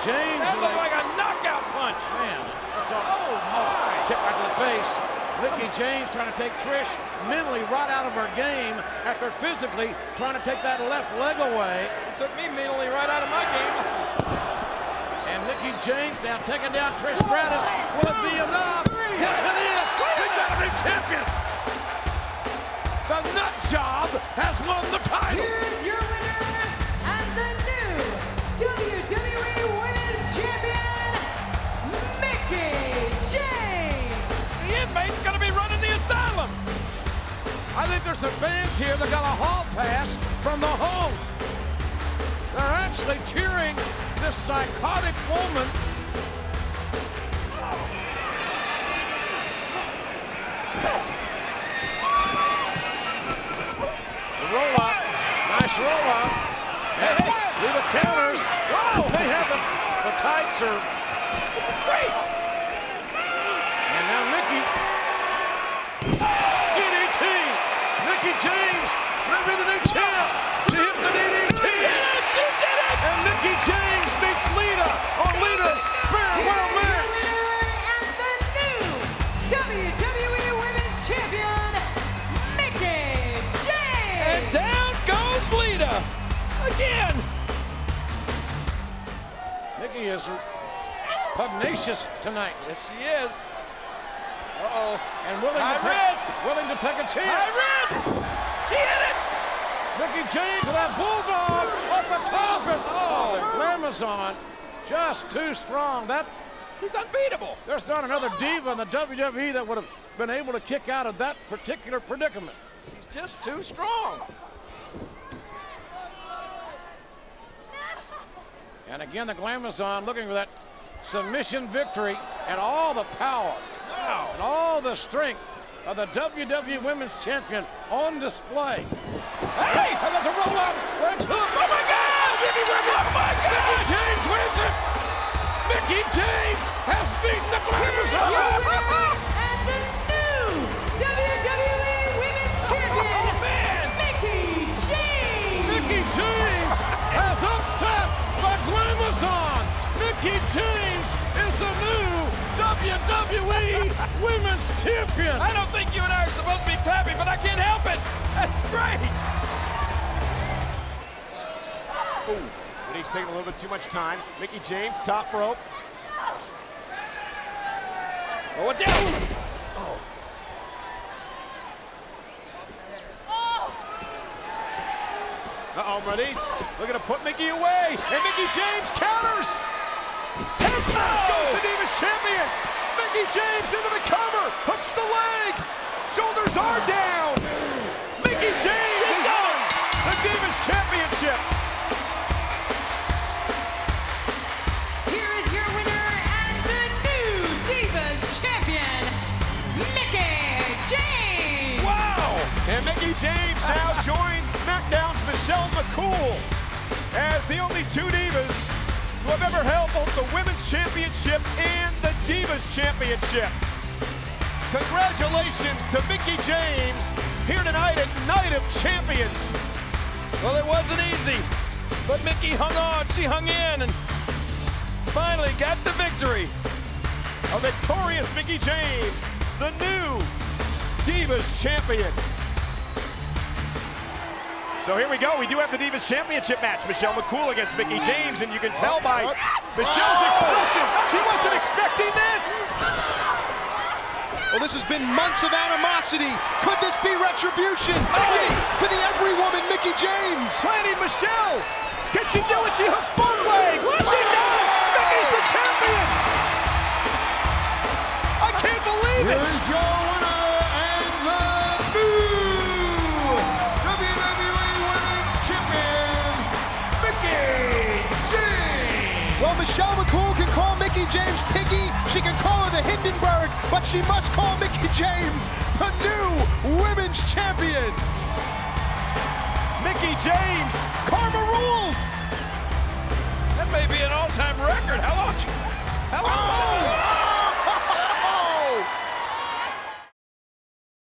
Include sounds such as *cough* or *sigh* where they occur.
James. That looked like a knockout punch. Man, that's all. Oh, my. Kick right to the face. Mickie James trying to take Trish mentally right out of her game after physically trying to take that left leg away. Took me mentally right out of my game. And Mickie James now taking down Trish Stratus. Will it be enough? Yes, it is. A new champion. There's some fans here that got a hall pass from the home. They're actually cheering this psychotic woman. The roll up, nice roll up, and through the counters. They have the, the tights are. This is great. And now Mickie. DDT! Mickie James, maybe the new champ. She hits the DDT. Yes, she did it. And Mickie James beats Lita on Lita's farewell match. And the new WWE Women's Champion, Mickie James. And down goes Lita. Again. Mickie is pugnacious tonight. Yes, she is. Uh-oh. And willing High to, take, risk. willing to take a chance. High risk. She hit it. Mickie James with that bulldog off the top. And, oh, the oh. Glamazon just too strong. That She's unbeatable. There's not another oh. diva in the WWE that would have been able to kick out of that particular predicament. She's just too strong. And again, the Glamazon looking for that submission victory and all the power Wow. and all the strength of the WWE Women's Champion on display. Hey. And there's a roll up. Red hook. Oh my wins! Oh my Mickie! James wins it. Mickie James has beaten the Glamazon. *laughs* And the new WWE Women's oh, Champion, Oh, man. Mickie James. Mickie James has upset the Glamazon. Mickie James is the new WWE Women's Champion. I don't think you and I are supposed to be clapping, but I can't help it. That's great. Ooh, but he's taking a little bit too much time. Mickie James, top rope. Oh, watch out. Uh-oh, Maryse looking to put Mickie away. And Mickie James counters. Head first goes the Divas Champion. Mickie James into the cover. Hooks the leg. Shoulders are down. Mickie James She's has done won the Divas Championship. Here is your winner and the new Divas Champion, Mickie James. Wow! And Mickie James now *laughs* joins SmackDown's Michelle McCool as the only two divas to have ever held both the Women's Championship and the Divas Championship. Congratulations to Mickie James here tonight at Night of Champions. Well, it wasn't easy, but Mickie hung on. She hung in and finally got the victory. A victorious Mickie James, the new Divas Champion. So here we go. We do have the Divas Championship match. Michelle McCool against Mickie James, and you can tell by Michelle's expression, she wasn't expecting this. Well, this has been months of animosity. Could this be retribution for the, for the every woman, Mickie James? Planning Michelle. Can she do it? She hooks both legs. What? She does. Mickie's the champion. I can't believe it. Here's your winner and the new WWE Women's Champion, Mickie James. Well, Michelle McCool can call Mickie James Piggy. But she must call Mickie James the new Women's Champion. Mickie James. Karma rules.